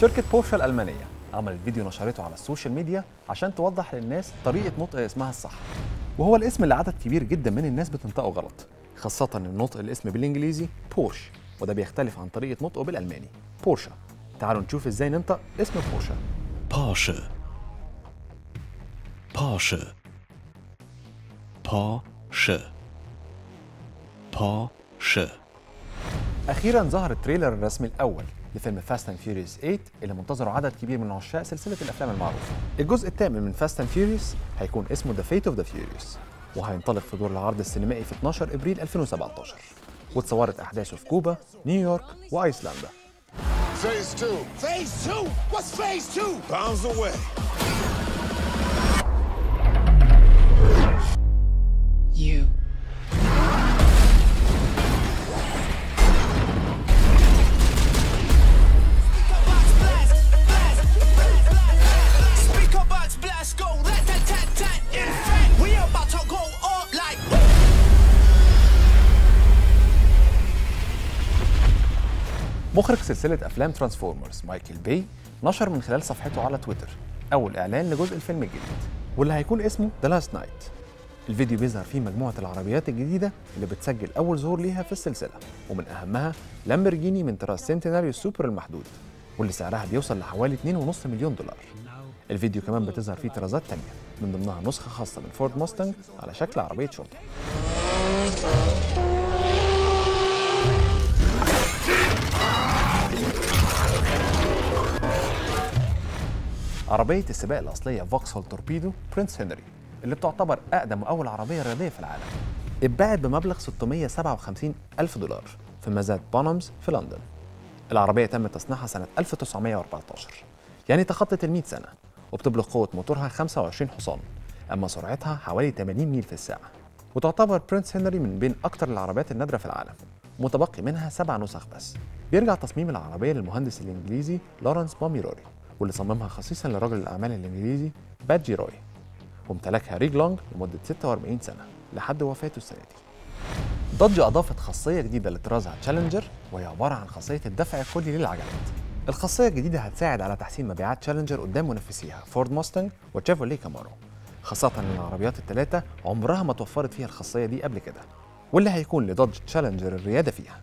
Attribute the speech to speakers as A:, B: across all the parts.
A: شركة بورشا الألمانية عملت فيديو نشرته على ال social media عشان توضح للناس طريقة نطق اسمها الصح وهو الاسم اللي عدد كبير جدا من الناس بتنطقه غلط خاصة إن نطق الاسم بالإنجليزي بورش وده بيختلف عن طريقة نطقه بالألماني بورشا تعالوا نشوف إزاي ننطق اسم بورشا
B: Porsche. Porsche. Porsche. Porsche.
A: أخيرا ظهر ال trailer الرسمي الأول لفيلم Fast and Furious 8 اللي منتظره عدد كبير من عشاق سلسلة الأفلام المعروفة. الجزء الثامن من Fast and Furious هيكون اسمه The Fate of the Furious وهينطلق في دور العرض السينمائي في 12 إبريل 2017 واتصورت أحداثه في كوبا، نيويورك وأيسلندا.
C: Phase two.
D: Phase two? What's phase two?
C: Pounds away.
E: You.
D: Box blast go rat tat tat tat. In fact, we about to go up like.
A: مخرج سلسلة أفلام Transformers مايكل باي نشر من خلال صفحته على تويتر أول إعلان لجزء الفيلم الجديد واللي هيكون اسمه The Last Knight الفيديو بيظهر فيه مجموعة العربيات الجديدة اللي بتسجل أول ظهور ليها في السلسلة ومن أهمها لامبرجيني من طراز سنتيناريو السوبر المحدود واللي سعرها بيوصل لحوالي 2.5 مليون دولار الفيديو كمان بتظهر فيه طرازات تانية من ضمنها نسخة خاصة من فورد موستنج على شكل عربية شرطة. عربية السباق الأصلية فوكسهول توربيدو برنس هنري اللي بتعتبر أقدم وأول عربية رياضية في العالم اتباعت بمبلغ 657 ألف دولار في مزاد بونمز في لندن. العربية تم تصنيعها سنة 1914 يعني تخطت ال 100 سنة. وبتبلغ قوة موتورها 25 حصان أما سرعتها حوالي 80 ميل في الساعة. وتعتبر برنس هنري من بين أكثر العربيات النادرة في العالم متبقي منها سبع نسخ بس. بيرجع تصميم العربية للمهندس الإنجليزي لورنس بوميروري واللي صممها خصيصا لرجل الأعمال الإنجليزي بادجي روي وامتلكها ريج لونج لمدة 46 سنة لحد وفاته السنة دي. Dodge أضافت خاصية جديدة لطرازها Challenger وهي عبارة عن خاصية الدفع الكلي للعجلات. الخاصية الجديدة هتساعد على تحسين مبيعات Challenger قدام منافسيها فورد موستنج وتشيفروليه كامارو خاصة إن العربيات الثلاثة عمرها ما توفرت فيها الخاصية دي قبل كده واللي هيكون ل Dodge Challenger الريادة فيها.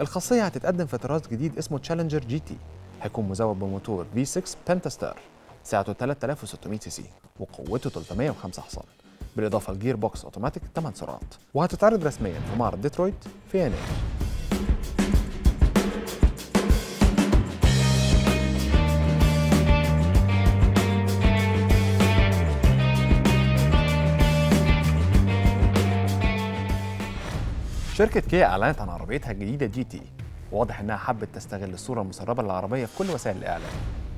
A: الخاصية هتتقدم في طراز جديد اسمه Challenger GT هيكون مزود بموتور V6 Pentastar سعته 3600 CC وقوته 305 حصان بالإضافة ل gearbox automatic 8 سرعات. وهتتعرض رسميا في معرض ديترويت في يناير. شركة كيا أعلنت عن عربيتها الجديدة GT. واضح إنها حبت تستغل الصورة المسربة للعربية في كل وسائل الإعلام.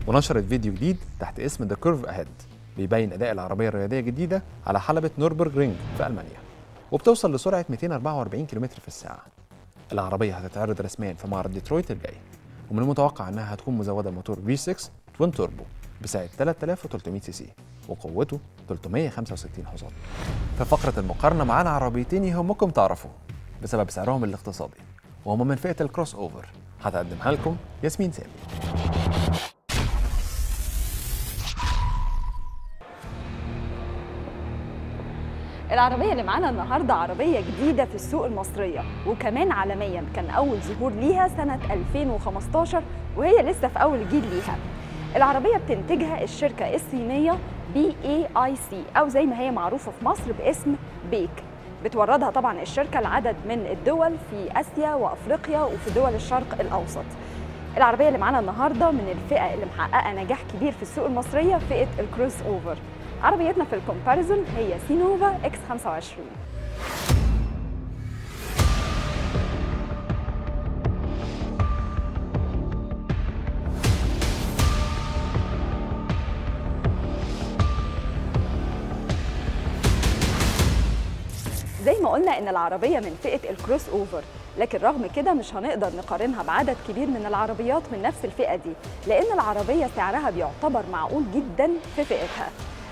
A: ونشرت فيديو جديد تحت اسم The Curve Ahead بيبين أداء العربية الرياضية الجديدة على حلبة نوربرج رينج في ألمانيا. وبتوصل لسرعة 244 كم في الساعة. العربية هتتعرض رسميا في معرض ديترويت الجاي. ومن المتوقع إنها هتكون مزودة بموتور V6 twin turbo بسعة 3300 CC وقوته 365 حصان. في فقرة المقارنة معانا عربيتين يهمكم تعرفوا بسبب سعرهم الاقتصادي. وهما من فئة الكروس أوفر هتقدمها لكم ياسمين سامي.
F: العربية اللي معانا النهاردة عربية جديدة في السوق المصرية وكمان عالميا كان أول ظهور ليها سنة 2015 وهي لسه في أول جيل ليها. العربية بتنتجها الشركة الصينية BAIC أو زي ما هي معروفة في مصر باسم بيك بتوردها طبعا الشركة لعدد من الدول في آسيا وأفريقيا وفي دول الشرق الأوسط. العربية اللي معانا النهاردة من الفئة اللي محققة نجاح كبير في السوق المصرية فئة ال crossover عربيتنا في ال comparison هي سينوفا X25 إن العربية من فئة ال crossover لكن رغم كده مش هنقدر نقارنها بعدد كبير من العربيات من نفس الفئة دي لأن العربية سعرها بيعتبر معقول جدا في فئتها.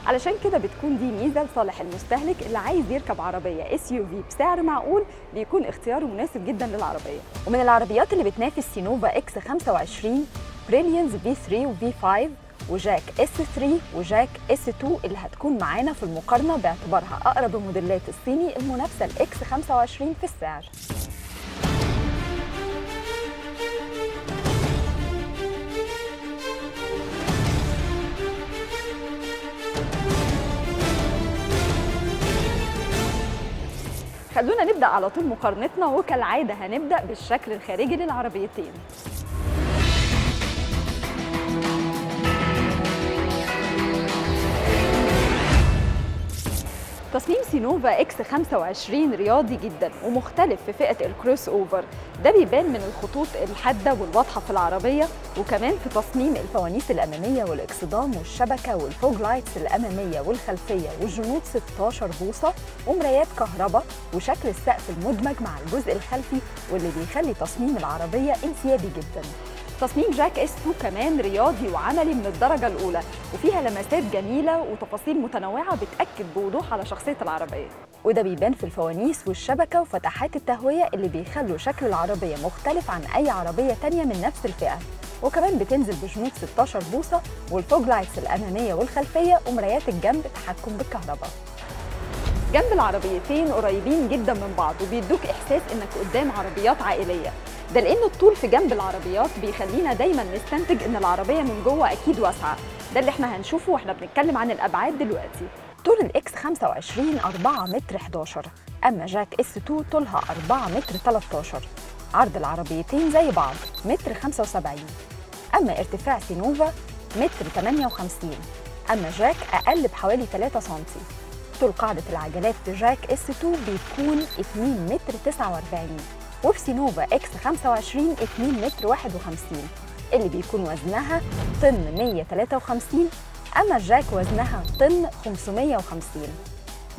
F: علشان كده بتكون دي ميزة لصالح المستهلك اللي عايز يركب عربية SUV بسعر معقول بيكون اختياره مناسب جدا للعربية. ومن العربيات اللي بتنافس سينوفا X25 بريليانز V3 و V5 و JAC S3 و JAC S2 اللي هتكون معانا في المقارنة باعتبارها أقرب الموديلات الصيني المنافسة ال X25 في السعر. خلونا نبدأ على طول مقارنتنا وكالعادة هنبدأ بالشكل الخارجي للعربيتين. تصميم سينوفا X25 رياضي جدا ومختلف في فئة ال crossover. ده بيبان من الخطوط الحادة والواضحة في العربية وكمان في تصميم الفوانيس الأمامية والاكسدام والشبكة وال fog lights الأمامية والخلفية والجنوط 16 بوصة ومرايات كهرباء وشكل السقف المدمج مع الجزء الخلفي واللي بيخلي تصميم العربية انسيابي جدا. تصميم جاك إس 2 كمان رياضي وعملي من الدرجة الأولى وفيها لمسات جميلة وتفاصيل متنوعة بتأكد بوضوح على شخصية العربية. وده بيبان في الفوانيس والشبكة وفتحات التهوية اللي بيخلوا شكل العربية مختلف عن أي عربية تانية من نفس الفئة. وكمان بتنزل بجنوط 16 بوصة وال fog lights الأمامية والخلفية ومرايات الجنب تحكم بالكهرباء. جنب العربيتين قريبين جدا من بعض وبيدوك إحساس إنك قدام عربيات عائلية. ده لأن الطول في جنب العربيات بيخلينا دايما نستنتج إن العربية من جوه أكيد واسعة. ده اللي إحنا هنشوفه وإحنا بنتكلم عن الأبعاد دلوقتي. طول الاكس 25 4 متر 11 أما جاك إس 2 طولها 4 متر 13 عرض العربيتين زي بعض متر 75 أما ارتفاع سينوفا متر 58 أما جاك أقل بحوالي 3 سنتي. طول قاعدة العجلات في جاك إس 2 بيكون 2 متر 49 وفي سينوفا إكس 25 2 متر 51 اللي بيكون وزنها طن 153 أما جاك وزنها طن 550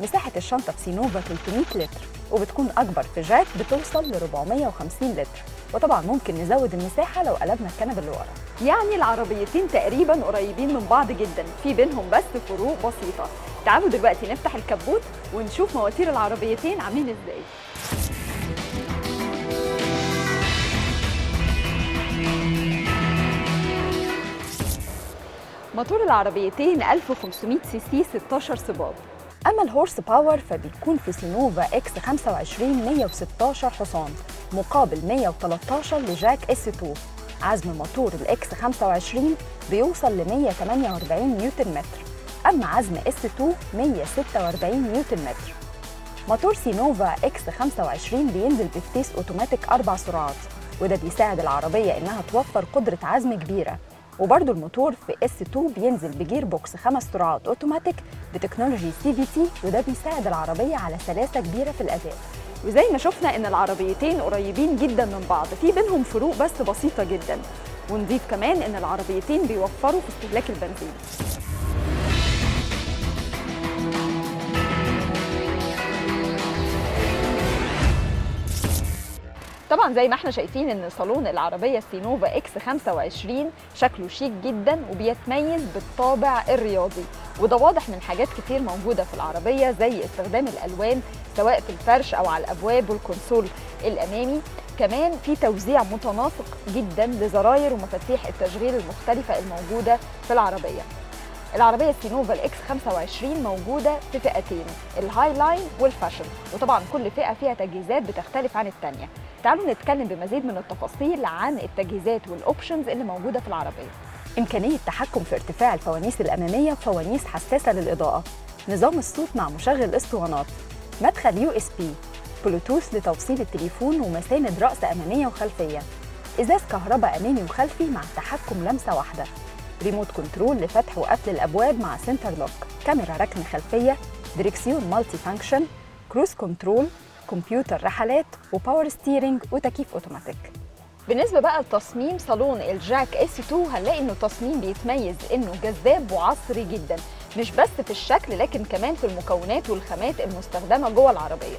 F: مساحة الشنطة في سينوفا 300 لتر وبتكون أكبر في جاك بتوصل ل 450 لتر. وطبعا ممكن نزود المساحة لو قلبنا الكنبة اللي ورا. يعني العربيتين تقريبا قريبين من بعض جدا. في بينهم بس فروق بسيطة. تعالوا دلوقتي نفتح الكبوت ونشوف مواتير العربيتين عاملين إزاي. موتور العربيتين 1500 سي سي 16 صباب أما ال horse power فبيكون في سينوفا إكس 25 116 حصان مقابل 113 لجاك إس 2 عزم موتور الاكس 25 بيوصل ل 148 نيوتن متر. أما عزم إس 2 146 نيوتن متر. موتور سينوفا إكس 25 بينزل بفتيس أوتوماتيك أربع سرعات وده بيساعد العربية إنها توفر قدرة عزم كبيرة. وبرضه الموتور في اس 2 بينزل ب gearbox خمس سرعات أوتوماتيك بتكنولوجي CVT وده بيساعد العربية على سلاسة كبيرة في الأداء. وزي ما شفنا إن العربيتين قريبين جدا من بعض في بينهم فروق بس بسيطة جدا. ونضيف كمان إن العربيتين بيوفروا في استهلاك البنزين. طبعا زي ما إحنا شايفين إن صالون العربية السينوفا إكس 25 شكله شيك جدا وبيتميز بالطابع الرياضي. وده واضح من حاجات كتير موجودة في العربية زي استخدام الألوان سواء في الفرش أو على الأبواب والكونسول الأمامي. كمان في توزيع متناسق جدا لزراير ومفاتيح التشغيل المختلفة الموجودة في العربية. العربية السينوفا الإكس 25 موجودة في فئتين ال high line وال fashion. وطبعا كل فئة فيها تجهيزات بتختلف عن التانية. تعالوا نتكلم بمزيد من التفاصيل عن التجهيزات وال options اللي موجودة في العربية. إمكانية تحكم في ارتفاع الفوانيس الأمامية بفوانيس حساسة للإضاءة. نظام الصوت مع مشغل اسطوانات. مدخل USB. Bluetooth لتوصيل التليفون ومساند رأس أمامية وخلفية. إزاز كهرباء أمامي وخلفي مع تحكم لمسة واحدة. remote control لفتح وقفل الأبواب مع center lock. كاميرا ركن خلفية دريكسيون multifunction cruise control كمبيوتر رحلات و power steering وتكييف أوتوماتيك. بالنسبة بقى لتصميم صالون الجاك اس 2 هنلاقي إنه تصميم بيتميز إنه جذاب وعصري جدا مش بس في الشكل لكن كمان في المكونات والخامات المستخدمة جوه العربية.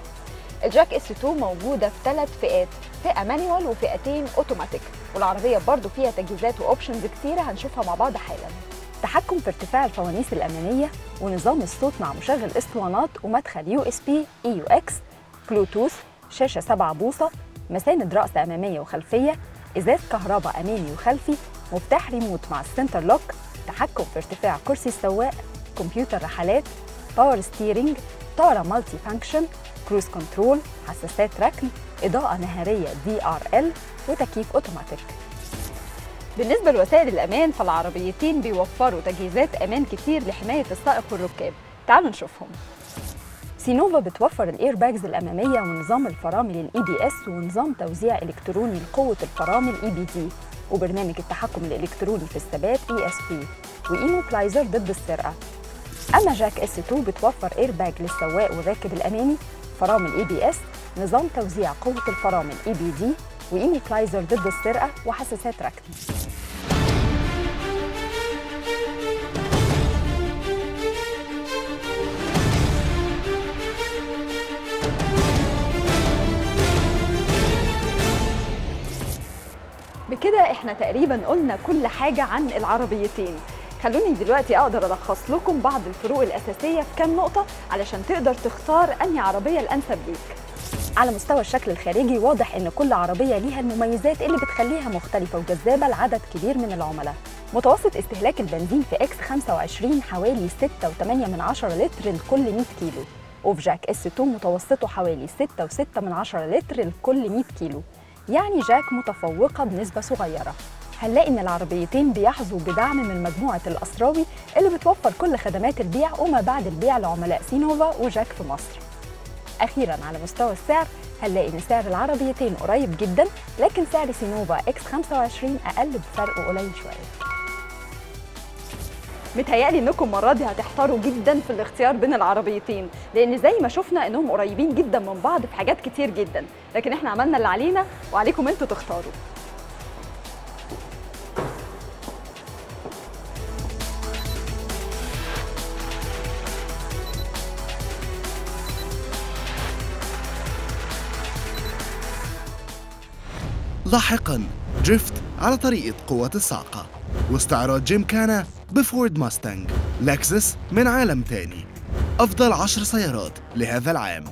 F: الجاك اس 2 موجودة في ثلاث فئات فئة manual وفئتين أوتوماتيك. والعربية برضو فيها تجهيزات و options كتيرة هنشوفها مع بعض حالا. تحكم في ارتفاع الفوانيس الأمامية ونظام الصوت مع مشغل إسطوانات ومدخل يو إس بي إي يو إكس بلوتوث شاشة 7 بوصة مساند رأس أمامية وخلفية إزاز كهرباء أمامي وخلفي مفتاح ريموت مع ال center lock تحكم في ارتفاع كرسي السواق كمبيوتر رحلات power steering طارة multifunction cruise control حساسات ركن إضاءة نهارية DRL وتكييف أوتوماتيك. بالنسبة لوسائل الأمان فالعربيتين بيوفروا تجهيزات أمان كتير لحماية السائق والركاب. تعالوا نشوفهم. سينوفا بتوفر ال airbags الأمامية ونظام الفرامل ال ABS ونظام توزيع إلكتروني لقوة الفرامل EBD وبرنامج التحكم الإلكتروني في الثبات ESP و immobilizer ضد السرقة. أما جاك إس 2 بتوفر اير باج للسواق والراكب الأمامي فرامل ABS نظام توزيع قوة الفرامل EBD و immobilizer ضد السرقة وحساسات ركن. بكده إحنا تقريبا قلنا كل حاجة عن العربيتين. خلوني دلوقتي أقدر ألخص لكم بعض الفروق الأساسية في كام نقطة علشان تقدر تختار أنهي عربية الأنسب ليك. على مستوى الشكل الخارجي واضح إن كل عربية ليها المميزات اللي بتخليها مختلفة وجذابة لعدد كبير من العملاء. متوسط استهلاك البنزين في إكس 25 حوالي 6.8 من عشرة لتر لكل 100 كيلو. وفي جاك إس 2 متوسطه حوالي 6.6 من عشرة لتر لكل 100 كيلو. يعني جاك متفوقة بنسبة صغيرة. هنلاقي إن العربيتين بيحظوا بدعم من مجموعة القصراوي اللي بتوفر كل خدمات البيع وما بعد البيع لعملاء سينوفا وجاك في مصر. أخيرا على مستوى السعر هنلاقي إن سعر العربيتين قريب جدا لكن سعر سينوفا إكس 25 أقل بفرق قليل شوية. متهيألي إنكم المره دي هتحتاروا جدا في الاختيار بين العربيتين لأن زي ما شفنا إنهم قريبين جدا من بعض في حاجات كتير جدا. لكن إحنا عملنا اللي علينا وعليكم أنتوا تختاروا.
B: لاحقا. drift على طريقة قوة الصاعقة واستعراض gymkhana بفورد ماستنج لكزس من عالم تاني أفضل عشر سيارات لهذا العام.